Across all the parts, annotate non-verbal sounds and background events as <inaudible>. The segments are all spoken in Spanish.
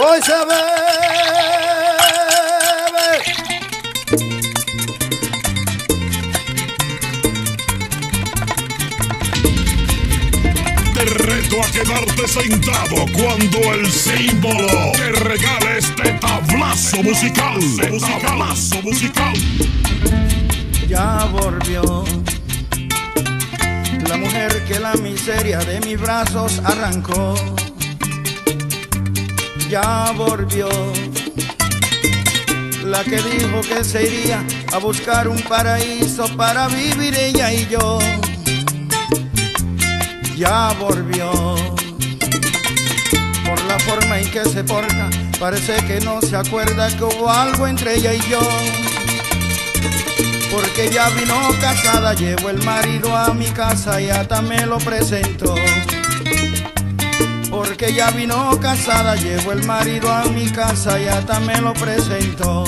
Hoy se bebe. Te reto a quedarte sentado cuando el símbolo te regale este tablazo musical. Tablazo musical. Ya volvió la mujer que la miseria de mis brazos arrancó. Ya volvió la que dijo que se iría a buscar un paraíso para vivir ella y yo. Ya volvió por la forma en que se porta, parece que no se acuerda que hubo algo entre ella y yo porque ya vino casada, llevo el marido a mi casa y hasta me lo presentó. Porque ya vino casada, llevo el marido a mi casa y hasta me lo presentó.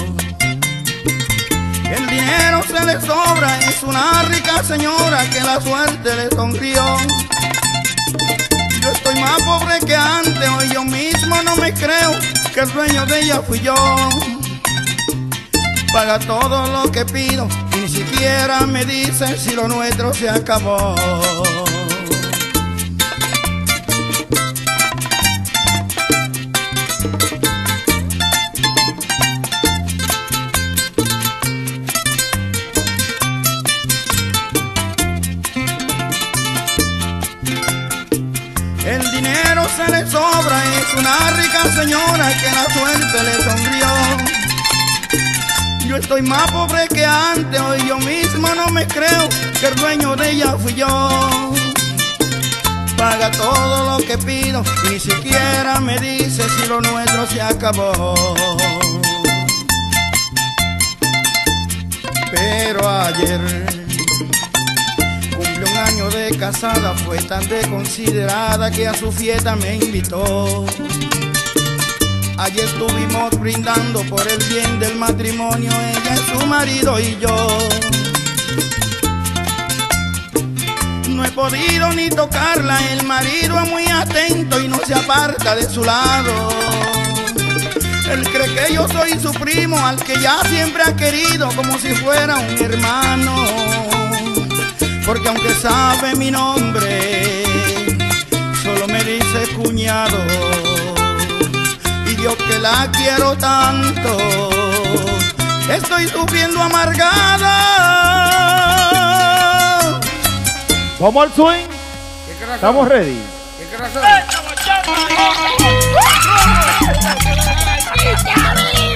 El dinero se le sobra, es una rica señora que la suerte le sonrió. Yo estoy más pobre que antes, hoy yo mismo no me creo que el dueño de ella fui yo paga todo lo que pido y ni siquiera me dice si lo nuestro se acabó. Una rica señora que la suerte le sonrió. Yo estoy más pobre que antes, hoy yo mismo no me creo que el dueño de ella fui yo. Paga todo lo que pido ni siquiera me dice si lo nuestro se acabó. Pero ayer de casada, fue tan desconsiderada que a su fiesta me invitó. Allí estuvimos brindando por el bien del matrimonio, ella su marido y yo. No he podido ni tocarla, el marido es muy atento y no se aparta de su lado. Él cree que yo soy su primo, al que ya siempre ha querido como si fuera un hermano. Porque aunque sabe mi nombre, solo me dice cuñado y yo que la quiero tanto, estoy sufriendo amargada. Vamos al swing. Estamos ready. <laughs>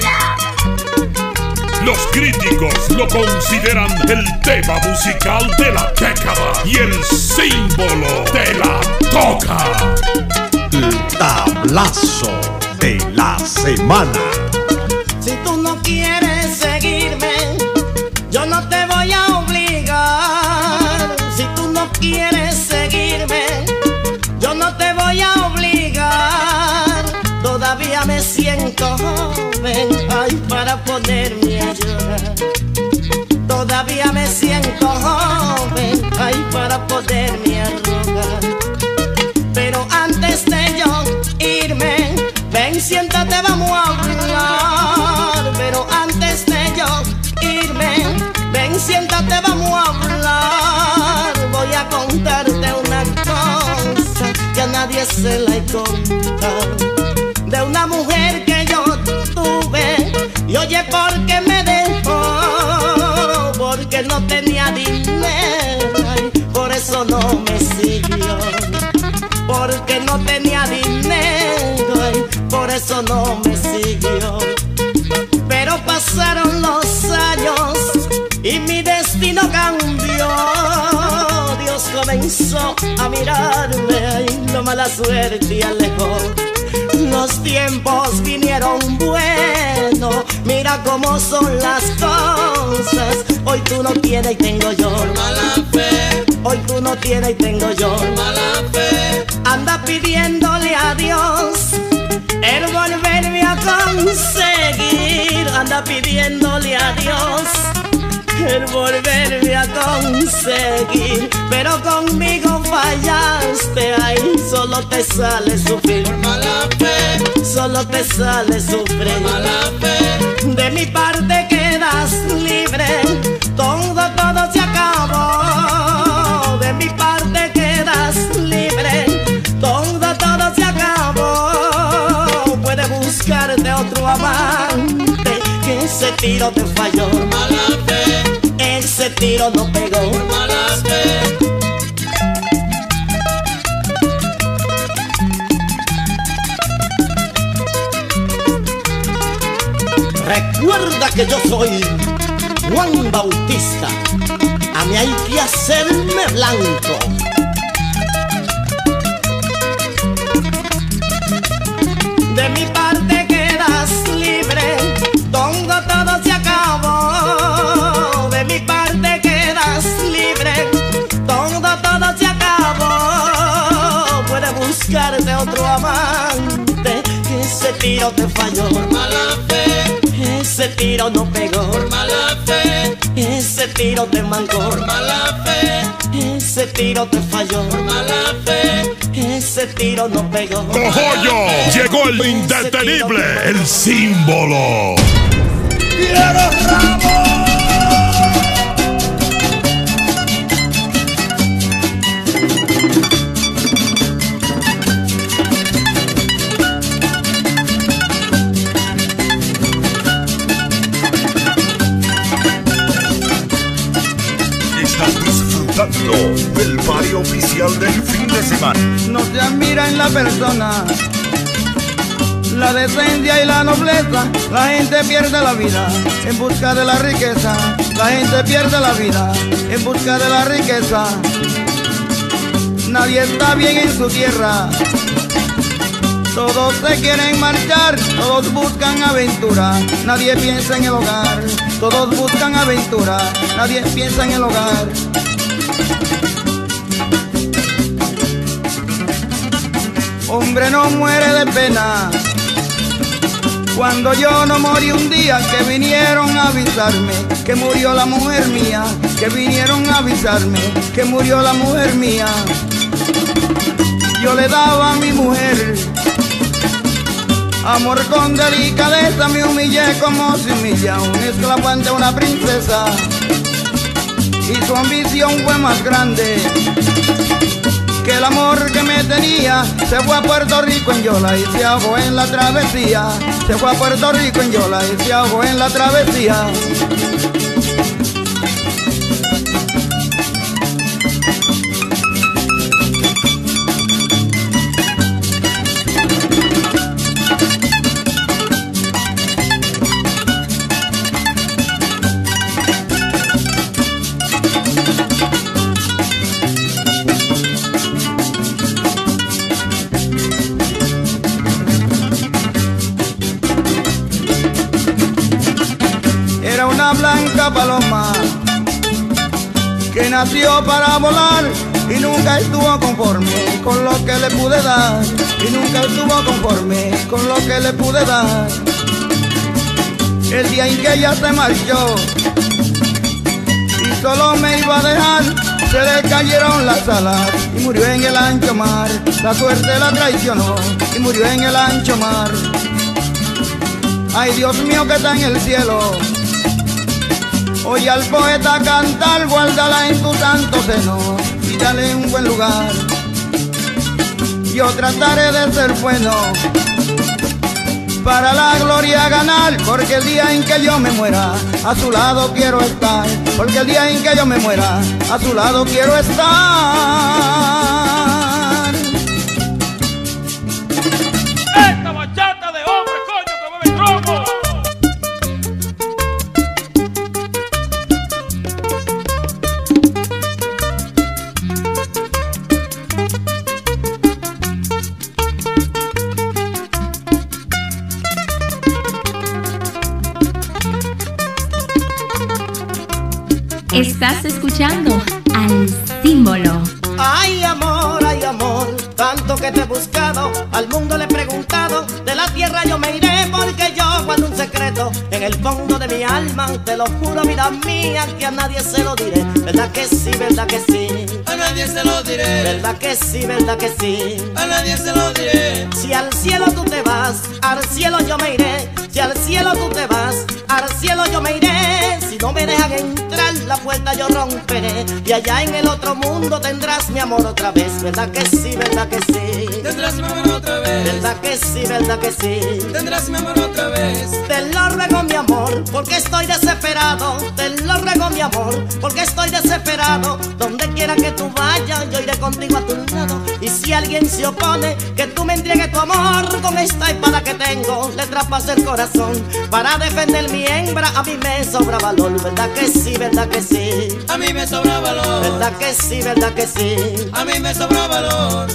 Los críticos lo consideran el tema musical de la década y el símbolo de la toca. El tablazo de la semana. Si tú no quieres seguirme, yo no te voy a obligar. Si tú no quieres seguirme, yo no te voy a obligar. Todavía me siento joven, ay, para ponerme Todavía me siento joven, ay, para poderme a rogar. Pero antes de yo irme, ven, siéntate, vamos a hablar. Pero antes de yo irme, ven, siéntate, vamos a hablar. Voy a contarte una cosa que a nadie se la he contado. De una mujer oye, ¿por qué me dejó? Porque no tenía dinero, por eso no me siguió porque no tenía dinero, por eso no me siguió. Pero pasaron los años y mi destino cambió. Dios comenzó a mirarme y la mala suerte alejó. Los tiempos vinieron buenos, mira cómo son las cosas. Hoy tú no tienes y tengo yo mala fe. Hoy tú no tienes y tengo yo mala fe. Anda pidiéndole a Dios el volverme a conseguir. Anda pidiéndole a Dios el volverme a conseguir. Pero conmigo fallaste, ahí solo te sale sufrir. Por mala fe, solo te sale sufrir. Por mala fe, de mi parte quedas libre, todo, todo se acabó. De mi parte quedas libre, todo, todo se acabó. Puedes buscarte otro amante, ese tiro te falló. por mala fe, Ese tiro no pegó. por mala fe. Recuerda que yo soy Juan Bautista. A mí hay que hacerme blanco. De mi parte tiro te falló. Por mala fe, Ese tiro no pegó, por mala fe, ese tiro te mancó, por mala fe, ese tiro te falló, por mala fe. ese tiro no pegó. ¡Cojollo! Llegó el indetenible, el símbolo. Estás fin no se admira en la persona la decencia y la nobleza. La gente pierde la vida en busca de la riqueza. La gente pierde la vida en busca de la riqueza. Nadie está bien en su tierra. Todos se quieren marchar, todos buscan aventura, nadie piensa en el hogar, todos buscan aventura, nadie piensa en el hogar. Hombre no muere de pena. Cuando yo no morí un día que vinieron a avisarme que murió la mujer mía, que vinieron a avisarme que murió la mujer mía. Yo le daba a mi mujer amor con delicadeza, me humillé como se humilla un esclavo ante una princesa. Y su ambición fue más grande que el amor que me tenía se fue a Puerto Rico en Yola y se ahogó en la travesía. Se fue a Puerto Rico en Yola y se ahogó en la travesía. Blanca paloma que nació para volar y nunca estuvo conforme con lo que le pude dar. Y nunca estuvo conforme con lo que le pude dar. El día en que ella se marchó y solo me iba a dejar, se le cayeron las alas y murió en el ancho mar. La suerte la traicionó y murió en el ancho mar. Ay Dios mío que está en el cielo. Oye al poeta cantar, guárdala en tu santo seno y dale un buen lugar. Yo trataré de ser bueno para la gloria ganar, porque el día en que yo me muera, a su lado quiero estar, porque el día en que yo me muera, a su lado quiero estar. Estás escuchando al símbolo. Ay amor, ay amor, tanto que te he buscado, al mundo le he preguntado, de la tierra tierra yo me iré porque yo guardo un secreto en el fondo de mi alma. Te lo juro, vida mía, que a nadie se lo diré. ¿Verdad que sí, verdad que sí? A nadie se lo diré. ¿Verdad que sí, verdad que sí? A nadie se lo diré. Si al cielo tú te vas, al cielo yo me iré. Si al cielo tú te vas, al cielo yo me iré. No me dejan entrar, la puerta yo romperé. Y allá en el otro mundo tendrás mi amor otra vez. ¿Verdad que sí, verdad que sí? Tendrás mi amor otra vez. ¿Verdad que sí, verdad que sí? Tendrás mi amor otra vez. Te lo ruego mi amor, porque estoy desesperado. Te lo ruego mi amor, porque estoy desesperado. Donde quiera que tú vayas, yo iré contigo a tu lado. Y si alguien se opone, que tú me entregues tu amor con esta espada que tengo, le traspase el corazón. Para defender mi hembra, a mí me sobra valor. ¿Verdad que sí, verdad que sí? A mí me sobra valor. ¿Verdad que sí, verdad que sí? A mí me sobra valor.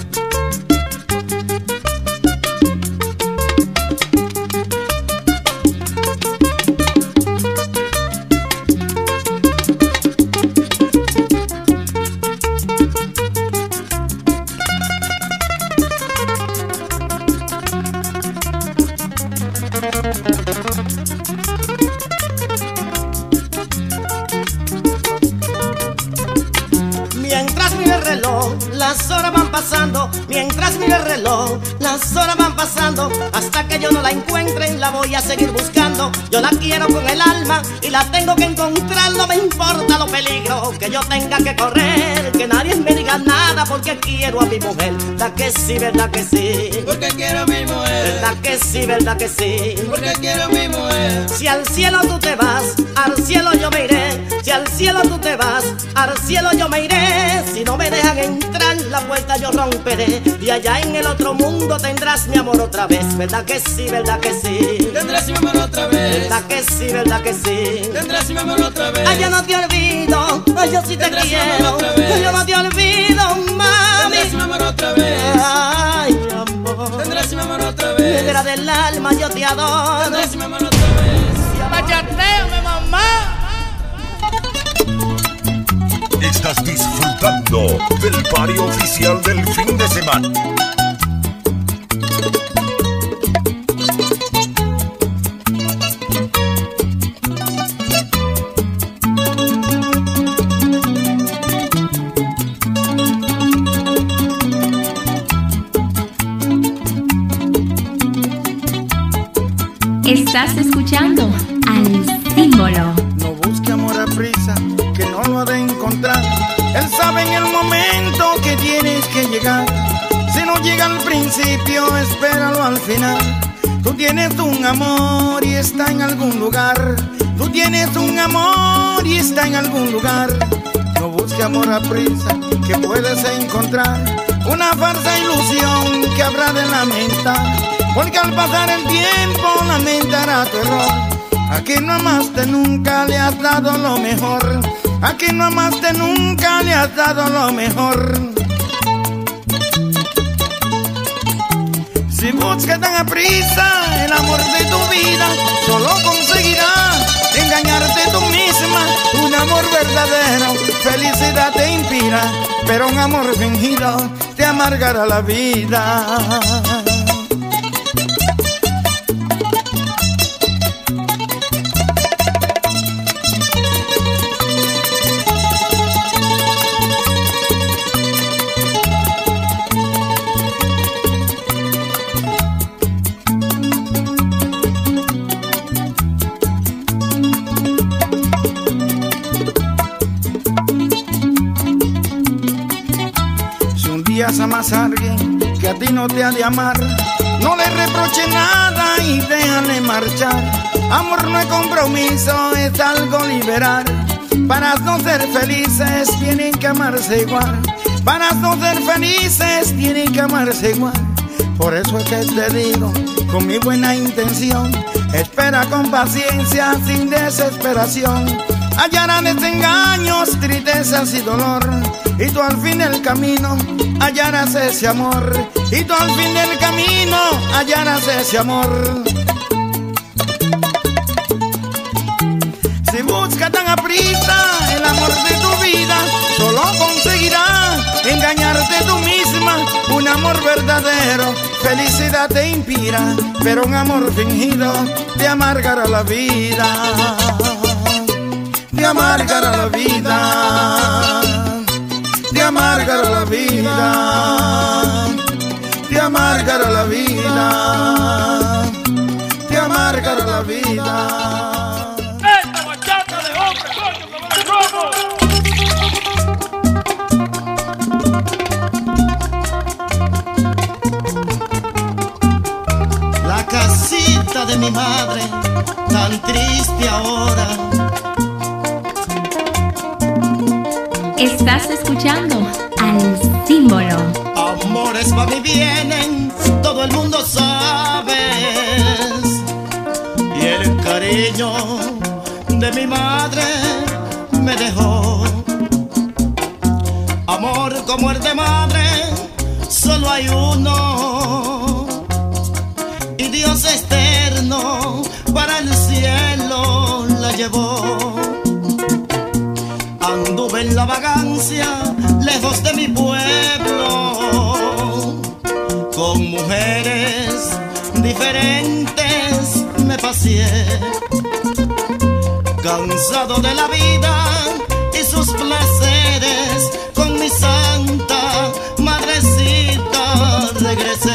Hasta que yo no la encuentre, la voy a seguir buscando. Yo la quiero con el alma y la tengo que encontrar. No me importa los peligros que yo tenga que correr. Que nadie me diga nada porque quiero a mi mujer. ¿Verdad que sí, verdad que sí? Porque quiero a mi mujer. ¿Verdad que sí, verdad que sí? Porque quiero a mi mujer. Si al cielo tú te vas, al cielo yo me iré. Si al cielo tú te vas, al cielo yo me iré. Si no me dejan entrar, la puerta yo romperé. Y allá en el otro mundo tendrás mi amor otra vez. ¿Verdad que sí, verdad que sí? Tendrás mi amor otra vez. ¿Verdad que sí, verdad que sí? Tendrás mi amor otra vez. Ay, yo no te olvido, ay, yo sí te Tendrás mi amor quiero. otra vez. Ay, yo no te olvido, mami. Tendrás mi amor otra vez. Ay, amor. Tendrás mi amor otra vez. Negra del alma, yo te adoro. Tendrás mi amor otra vez. Mamá. Estás disfrutando del pario oficial del fin de semana. Estás escuchando principio, espéralo al final. Tú tienes un amor y está en algún lugar. Tú tienes un amor y está en algún lugar. No busque amor a prisa, que puedes encontrar. Una falsa ilusión que habrá de lamentar. Porque al pasar el tiempo lamentará tu error. Aquí no amaste nunca, le has dado lo mejor. Aquí no amaste nunca, le has dado lo mejor. Buscas tan a prisa el amor de tu vida, solo conseguirás engañarte tú misma. Un amor verdadero, felicidad te inspira, pero un amor fingido te amargará la vida. Día amas a alguien que a ti no te ha de amar, no le reproche nada y déjale marchar. Amor no es compromiso, es algo liberal. Para no ser felices tienen que amarse igual. Para no ser felices tienen que amarse igual. Por eso es que te digo, con mi buena intención, espera con paciencia, sin desesperación. Hallarán desengaños, tristezas y dolor. Y tú al fin del camino hallarás ese amor. Y tú al fin del camino hallarás ese amor. Si buscas tan a prisa el amor de tu vida, solo conseguirás engañarte tú misma. Un amor verdadero, Felicidad te inspira, pero un amor fingido te amargará la vida. Te amargará la vida. Te amargará la vida. Te amargará la vida. Te amargará la vida. Esta bachata de hombre, coño, romo. La casita de mi madre, tan triste ahora. Estás escuchando al símbolo. Amores van y vienen, todo el mundo sabes. Y el cariño de mi madre me dejó. Amor como el de madre, solo hay uno. Y Dios externo para el cielo la llevó. En la vagancia, lejos de mi pueblo, con mujeres diferentes me paseé, cansado de la vida y sus placeres, con mi santa madrecita regresé.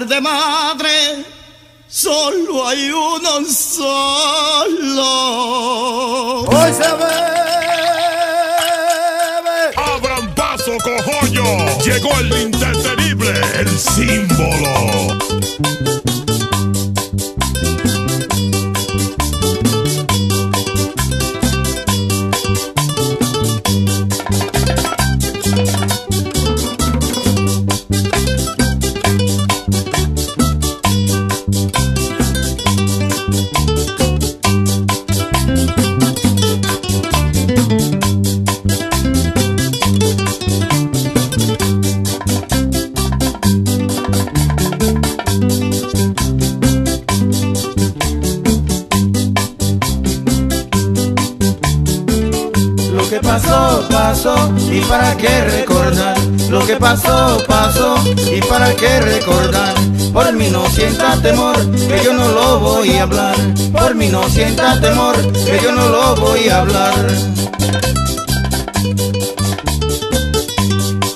De madre, solo hay uno solo. Hoy se bebe. Abran paso, cojollo. Llegó el indetenible, el símbolo. Que pasó, pasó, y para qué recordar. Lo que pasó, pasó, y para qué recordar. Por mí no sienta temor, que yo no lo voy a hablar. Por mí no sienta temor, que yo no lo voy a hablar.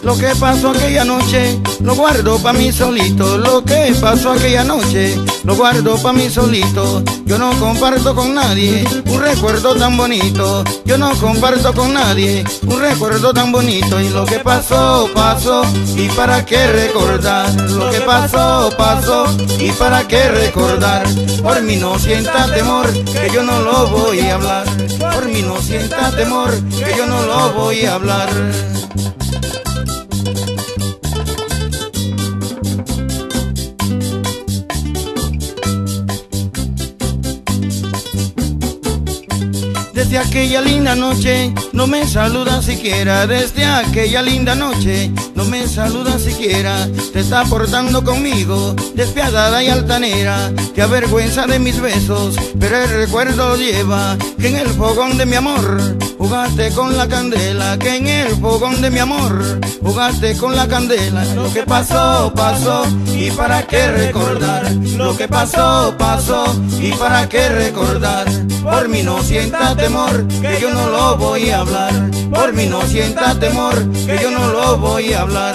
Lo que pasó aquella noche lo guardo pa' mí solito. Lo que pasó aquella noche lo guardo pa' mí solito. Yo no comparto con nadie un recuerdo tan bonito. Yo no comparto con nadie un recuerdo tan bonito. Y lo que pasó, pasó. Y para qué recordar. Lo que pasó, pasó. Y para qué recordar. Por mí no sienta temor que yo no lo voy a hablar. Por mí no sienta temor que yo no lo voy a hablar. Desde aquella linda noche no me saluda siquiera. Desde aquella linda noche no me saluda siquiera. Te está portando conmigo, despiadada y altanera. Te avergüenza de mis besos, pero el recuerdo lleva que en el fogón de mi amor jugaste con la candela. Que en el fogón de mi amor jugaste con la candela. Lo que pasó, pasó y para qué recordar. Lo que pasó, pasó y para qué recordar. Por mí no sienta temor, que yo no lo voy a hablar. Por mí no sienta temor, que yo no lo voy a hablar.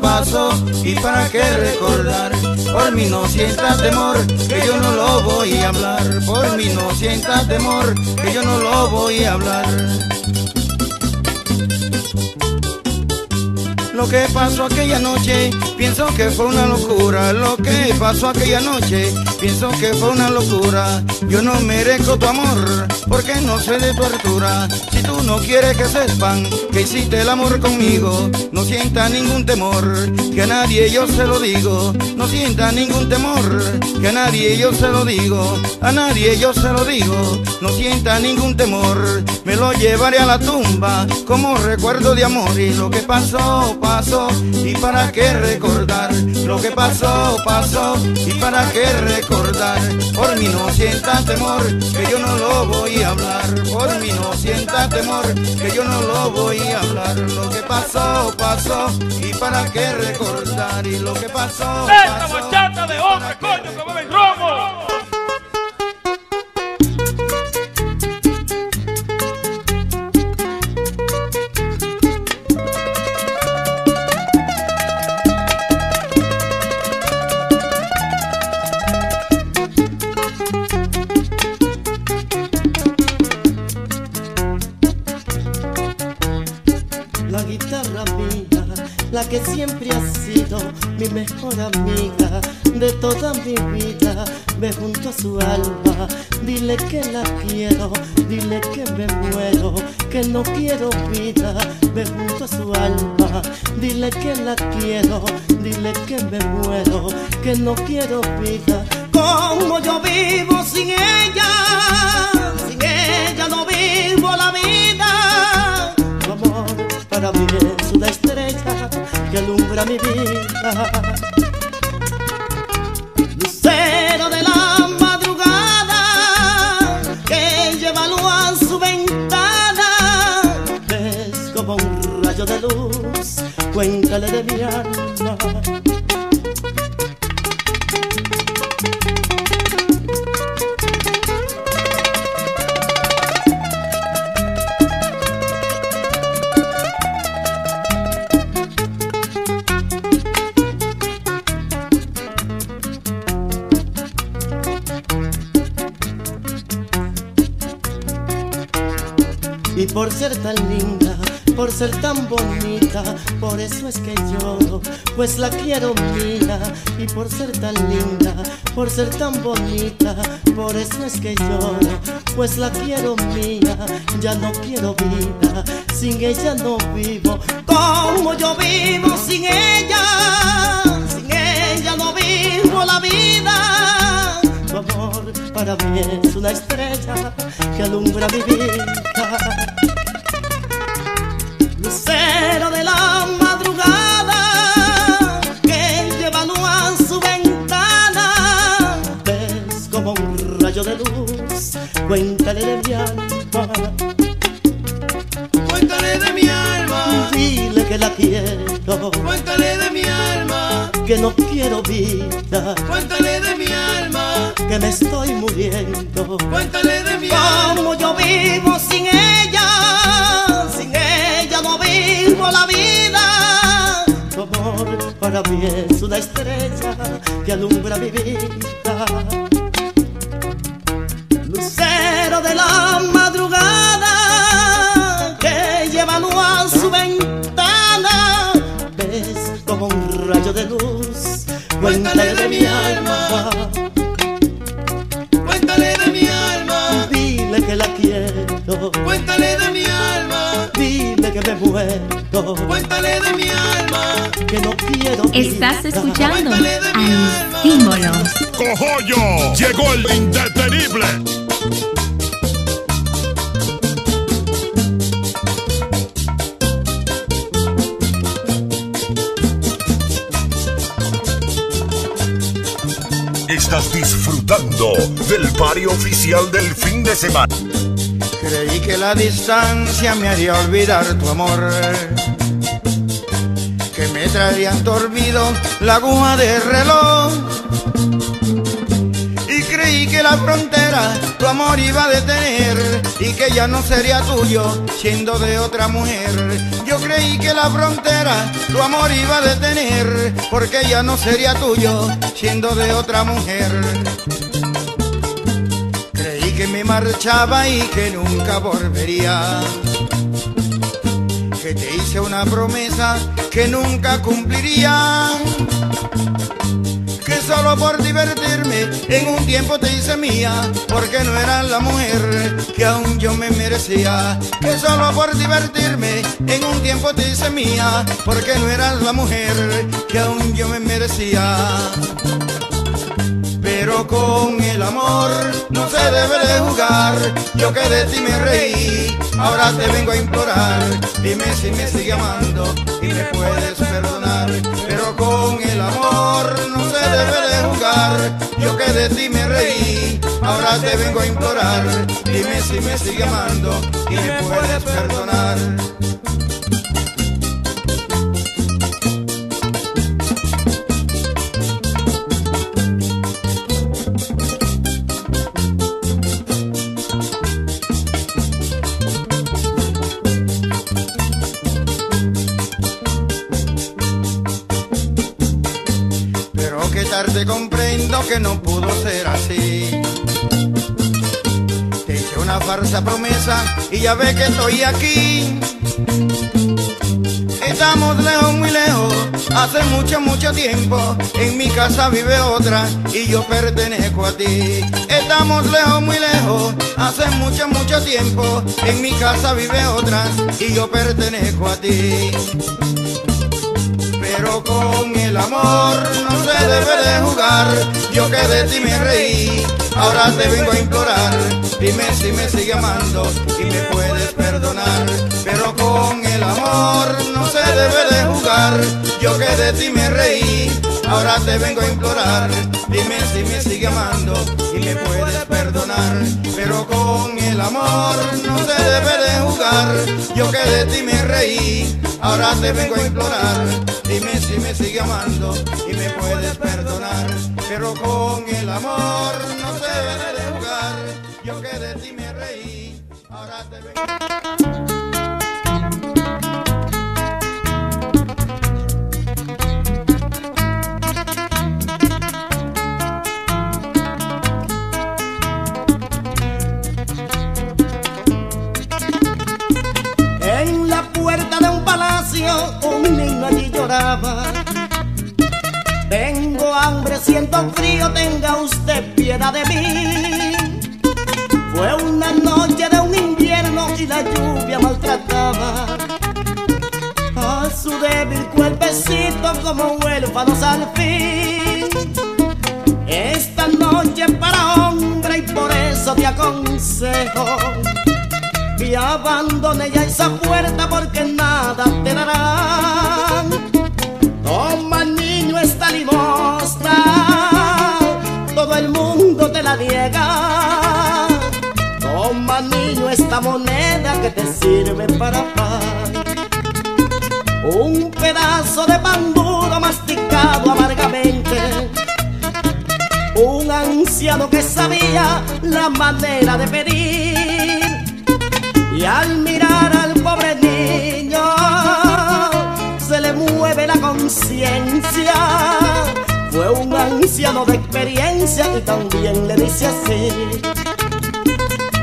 Pasó, y para qué recordar. Por mí no sienta temor, que yo no lo voy a hablar. Por mí no sienta temor, que yo no lo voy a hablar. Lo que pasó aquella noche, pienso que fue una locura. Lo que pasó aquella noche, pienso que fue una locura. Yo no merezco tu amor, porque no soy de tu altura. Si tú no quieres que sepan que hiciste el amor conmigo, no sienta ningún temor, que a nadie yo se lo digo. No sienta ningún temor, que a nadie yo se lo digo. A nadie yo se lo digo, no sienta ningún temor. Me lo llevaré a la tumba como recuerdo de amor y lo que pasó, pasó y para qué recordar. Lo que pasó, pasó y para qué recordar. Por mí no sienta temor que yo no lo voy a hablar. Por mí no sienta temor que yo no lo voy a hablar. Lo que pasó, pasó y para qué recordar. Y lo que pasó, Esta pasó. bachata de hombres, coño, que beben romo. Que siempre ha sido mi mejor amiga. De toda mi vida, ve junto a su alma, dile que la quiero, dile que me muero, que no quiero vida, ve junto a su alma, dile que la quiero, dile que me muero, que no quiero vida, como yo vivo sin ella, sin ella no vivo la vida. Amor para mí es una estrella que alumbra mi vida. Lucero de la madrugada que lleva luz a su ventana. Ves como un rayo de luz, cuéntale de mi alma. Tan linda, por ser tan bonita, por eso es que lloro, pues la quiero mía. Y por ser tan linda, por ser tan bonita, por eso es que lloro, pues la quiero mía, ya no quiero vida, sin ella no vivo, como yo vivo sin ella, sin ella no vivo la vida. Tu amor para mí es una estrella que alumbra mi vida. Cuéntale de mi alma. Cuéntale de mi alma, Dile que la quiero, cuéntale de mi alma, que no quiero vida, cuéntale de mi alma, que me estoy muriendo. cuéntale de mi alma. Como yo vivo sin ella, sin ella no vivo la vida. Tu amor para mí es una estrella que alumbra mi vida. Lucero de la madrugada que lleva luz a su ventana. Ves como un rayo de luz. Cuéntale de mi alma. Cuéntale de mi alma, Dile que la quiero. cuéntale de mi alma, Dile que me muero, cuéntale de mi alma. que no quiero Estás escuchando al símbolo. Cojollo, llegó el indetenible. Estás disfrutando del party oficial del fin de semana. Creí que la distancia me haría olvidar tu amor. Que me traerían dormido la aguja del reloj. Que la frontera tu amor iba a detener. Y que ya no sería tuyo siendo de otra mujer. Yo creí que la frontera tu amor iba a detener. Porque ya no sería tuyo siendo de otra mujer. Creí que me marchaba y que nunca volvería. Que te hice una promesa que nunca cumpliría. Solo por divertirme en un tiempo te hice mía. Porque no eras la mujer que aún yo me merecía. Que solo por divertirme en un tiempo te hice mía. Porque no eras la mujer que aún yo me merecía. Pero con el amor no se debe de jugar. Yo que de ti me reí, ahora te vengo a implorar. Dime si me sigue amando y me puedes perdonar. Pero con el amor no debe de jugar. Yo que de ti me reí, ahora te vengo a implorar. Dime si me sigue amando y me puedes perdonar. Que no pudo ser así. Te hice una farsa promesa y ya ve que estoy aquí. Estamos lejos, muy lejos, hace mucho, mucho tiempo. En mi casa vive otra y yo pertenezco a ti. Estamos lejos, muy lejos, hace mucho, mucho tiempo. En mi casa vive otra y yo pertenezco a ti. Con el amor no se debe de jugar. Yo que de ti me reí, ahora te vengo a implorar. Dime si me sigue amando y me puedes perdonar. Pero con el amor no se debe de jugar. Yo que de ti me reí, ahora te vengo a implorar. Dime si me sigue amando y me puedes perdonar. Pero con el amor no se debe de jugar. Yo que de ti me reí, ahora te vengo a implorar. Dime si me sigue amando y me puedes perdonar. Pero con el amor Yo que de ti me reí, ahora te. En la puerta de un palacio un niño allí lloraba. Tengo hambre, siento frío, tenga usted piedad de mí. Y la lluvia maltrataba a su débil cuerpecito como huérfanos al fin. Esta noche para hombre y por eso te aconsejo que abandone ya esa puerta porque nada te. Toma esta moneda que te sirve para pan. Un pedazo de pan duro masticado amargamente. Un anciano que sabía la manera de pedir. Y al mirar al pobre niño se le mueve la conciencia. Fue un anciano de experiencia y también le dice así.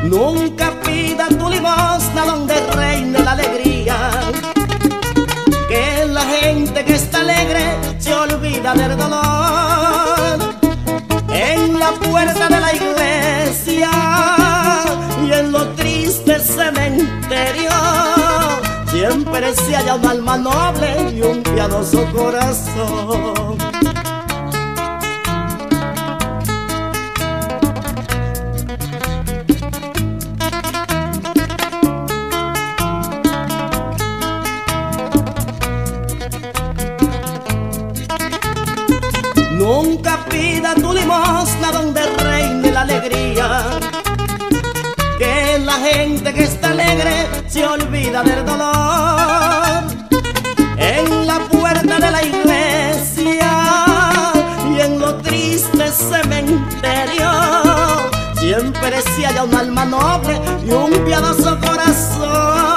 Nunca pida tu limosna donde reine la alegría. Que la gente que está alegre se olvida del dolor. En la puerta de la iglesia y en lo triste cementerio siempre se halla un alma noble y un piadoso corazón. Gente que está alegre se olvida del dolor. En la puerta de la iglesia y en lo triste cementerio siempre se halla un alma noble y un piadoso corazón.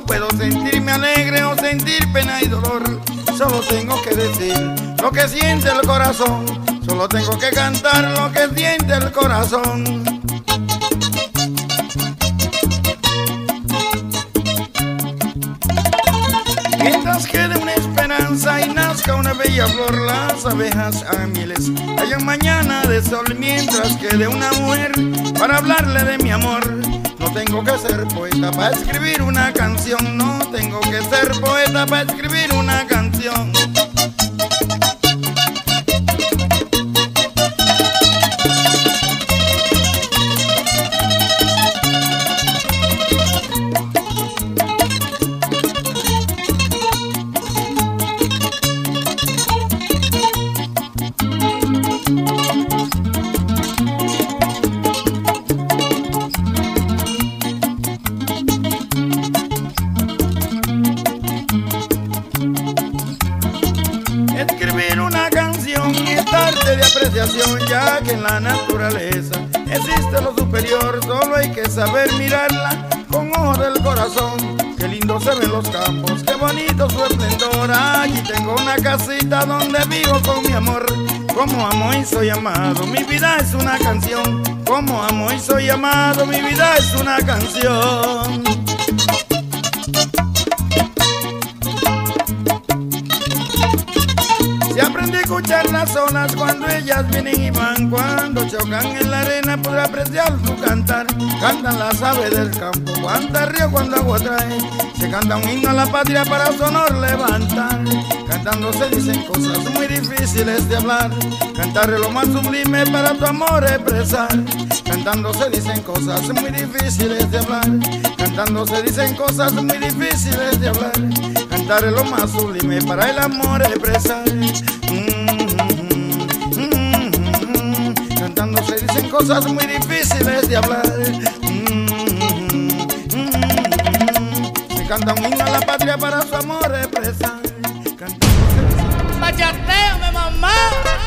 Puedo sentirme alegre o sentir pena y dolor. Solo tengo que decir lo que siente el corazón. Solo tengo que cantar lo que siente el corazón. Mientras quede una esperanza y nazca una bella flor, las abejas hagan mieles. Hayan mañana de sol mientras quede una mujer para hablarle de mi amor. No tengo que ser poeta para escribir una canción, no tengo que ser poeta para escribir una canción. Una casita donde vivo con mi amor. Como amo y soy amado, mi vida es una canción. Como amo y soy amado, mi vida es una canción. Las olas cuando ellas vienen y van. Cuando chocan en la arena podrá apreciar su cantar. Cantan las aves del campo, canta río cuando agua trae. Se canta un himno a la patria para su honor levantar. Cantando se dicen cosas muy difíciles de hablar. Cantar lo más sublime para tu amor expresar. Cantando se dicen cosas muy difíciles de hablar. Cantando se dicen cosas muy difíciles de hablar. Cantar es lo más sublime para el amor expresar. Cantando se dicen cosas muy difíciles de hablar. Mm, mm, mm. Se canta un himno a la patria para su amor expresar. Cantamos mamá.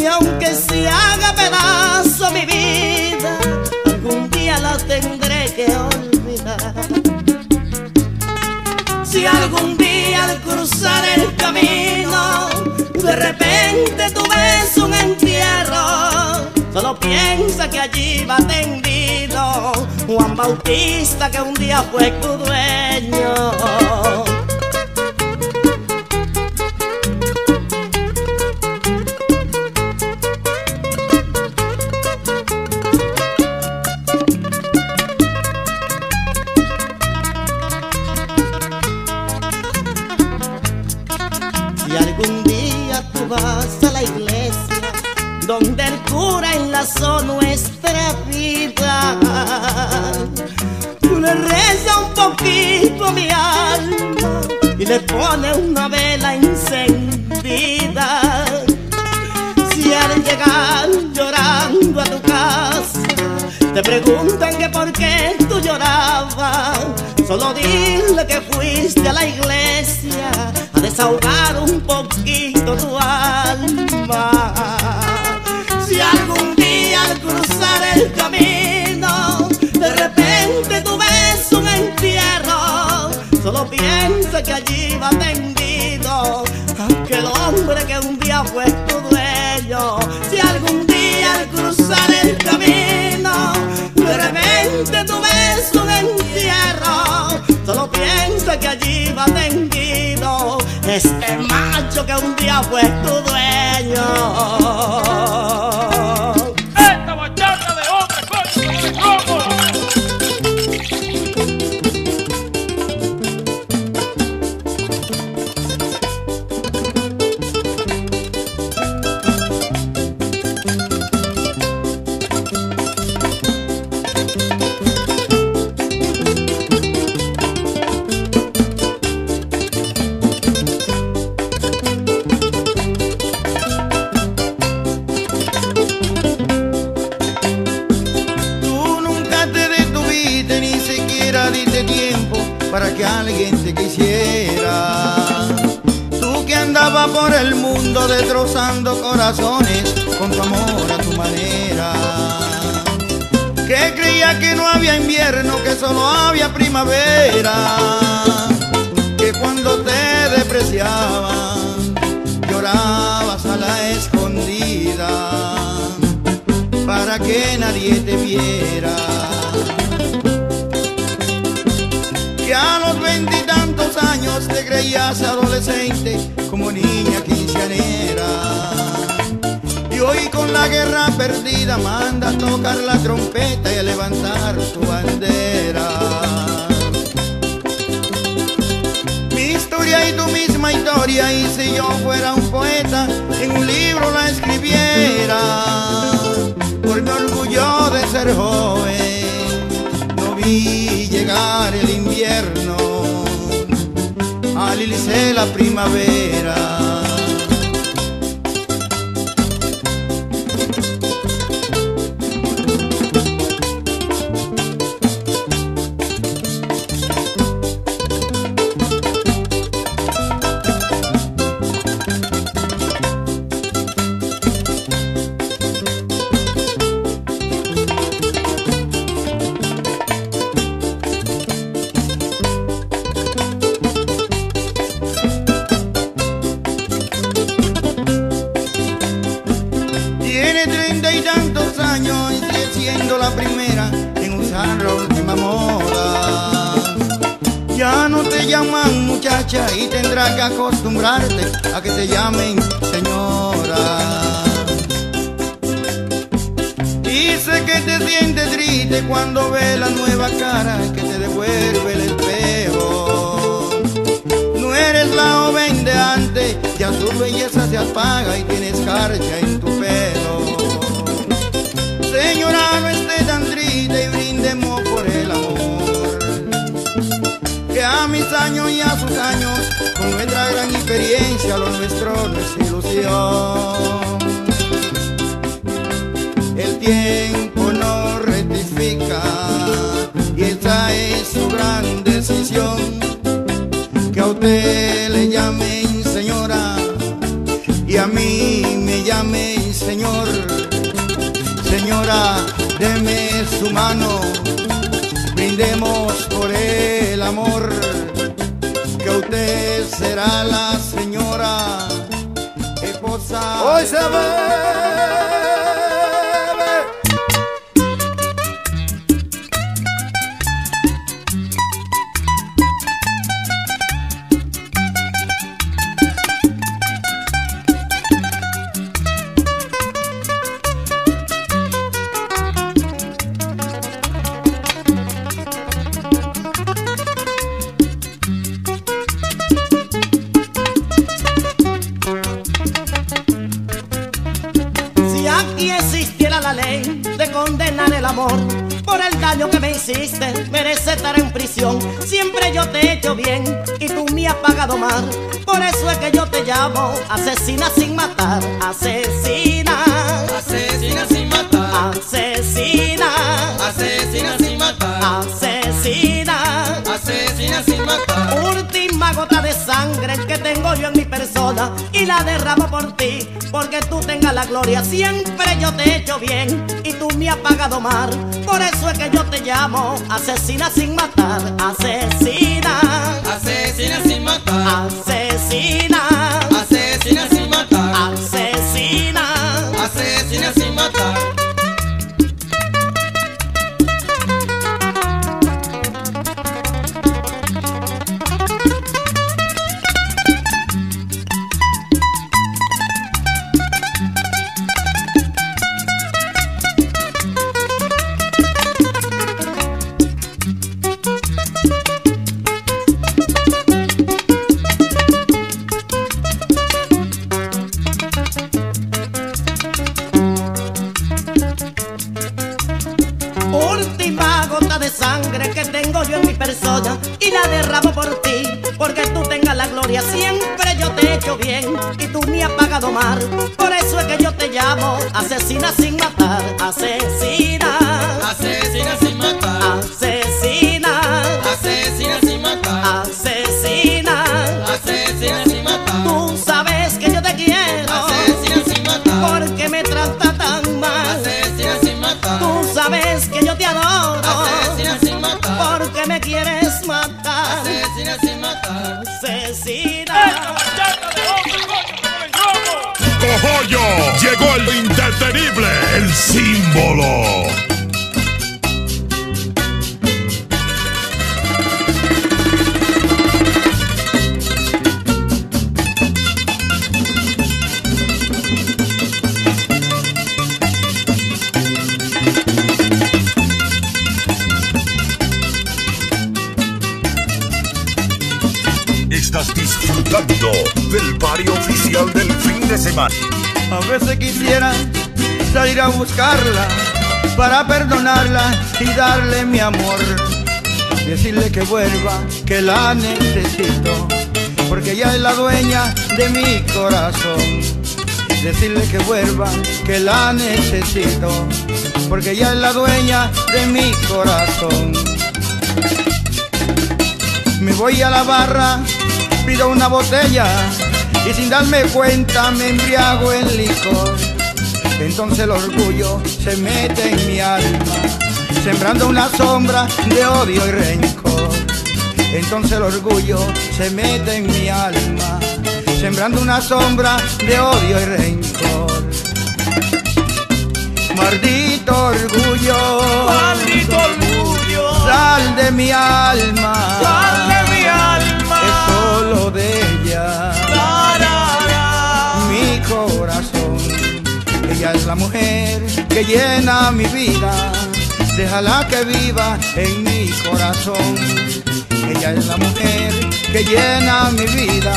Y aunque se haga pedazo mi vida, algún día la tendré que olvidar. Si algún día al cruzar el camino, de repente tú ves un entierro, solo piensa que allí va tendido Juan Bautista que un día fue tu dueño. Pones una vela encendida. Si al llegar llorando a tu casa te preguntan que por qué tú llorabas, solo dile que fuiste a la iglesia a desahogar un poquito tu alma. Si algún día al cruzar el camino de repente tú ves un entierro, solo piensa que allí va tendido aquel hombre que un día fue tu dueño. Si algún día al cruzar el camino de repente tú ves un entierro, solo piensa que allí va tendido este macho que un día fue tu dueño. Te creías adolescente como niña quinceanera. Y hoy con la guerra perdida manda a tocar la trompeta y a levantar su bandera. Mi historia y tu misma historia y si yo fuera un poeta en un libro la escribiera por mi orgullo de ser joven no vi llegar el invierno irse la primavera y tendrás que acostumbrarte a que te llamen señora. Sé que te sientes triste cuando ves la nueva cara que años y a sus años, con nuestra gran experiencia, lo nuestro no es ilusión. El tiempo no rectifica y esa es su gran decisión. Que a usted le llamen señora y a mí me llamen señor. Señora, deme su mano, brindemos por el amor. Usted será la señora esposa. Hoy se ve. Me hiciste, merece estar en prisión. Siempre yo te he hecho bien y tú me has pagado mal. Por eso es que yo te llamo asesina sin matar, asesina, Asesina sin matar. asesina, Asesina sin matar. asesina. Asesina sin matar. Última gota de sangre que tengo yo en mi persona y la derramo por ti, la gloria. Siempre yo te he hecho bien y tú me has pagado mal. Por eso es que yo te llamo asesina sin matar, asesina, Asesina sin matar. asesina, Asesina sin matar. asesina. Asesina sin matar. Derramo por ti, porque tú tengas la gloria. Siempre yo te he hecho bien y tú me has pagado mal. Por eso es que yo te llamo asesina sin matar, Asesina símbolo. A buscarla para perdonarla y darle mi amor. Decirle que vuelva, que la necesito, porque ella es la dueña de mi corazón. Decirle que vuelva, que la necesito, porque ella es la dueña de mi corazón. Me voy a la barra, pido una botella y sin darme cuenta me embriago en licor. Entonces el orgullo se mete en mi alma, sembrando una sombra de odio y rencor. Entonces el orgullo se mete en mi alma, sembrando una sombra de odio y rencor. Maldito orgullo, Maldito orgullo. sal de mi alma, Sal la mujer que llena mi vida. Déjala que viva en mi corazón. Ella es la mujer que llena mi vida.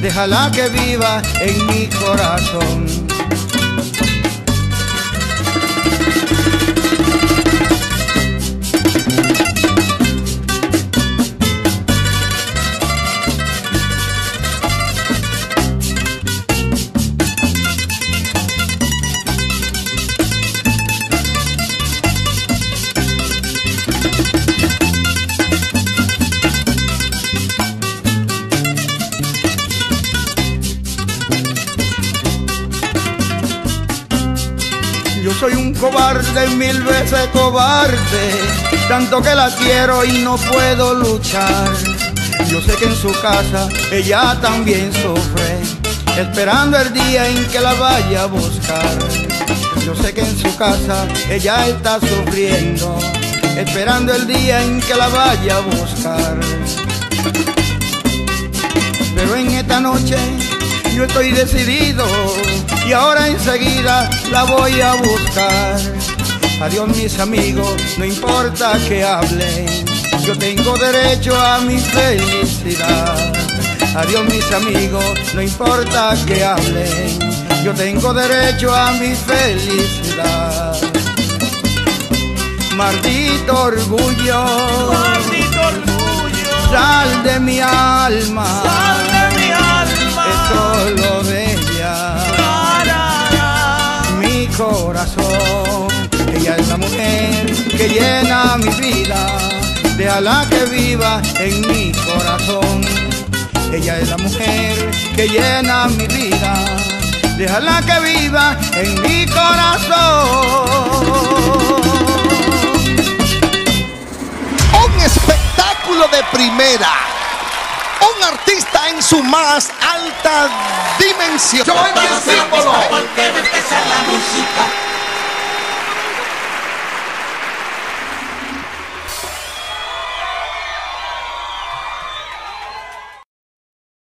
Déjala que viva en mi corazón. Cobarde, mil veces cobarde, tanto que la quiero y no puedo luchar. Yo sé que en su casa ella también sufre, esperando el día en que la vaya a buscar. Yo sé que en su casa ella está sufriendo, esperando el día en que la vaya a buscar. Pero en esta noche yo estoy decidido y ahora enseguida la voy a buscar. Adiós mis amigos, no importa que hablen, yo tengo derecho a mi felicidad. Adiós mis amigos, no importa que hablen, yo tengo derecho a mi felicidad. Maldito orgullo, Maldito orgullo, sal de mi alma, sal corazón. Ella es la mujer que llena mi vida, déjala que viva en mi corazón. Ella es la mujer que llena mi vida, déjala que viva en mi corazón. Un espectáculo de primera artista en su más alta dimensión. Yo, Yo entiendo, símbolo. Porque empieza la música.